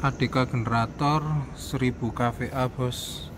ADK generator 1000 kVA bos.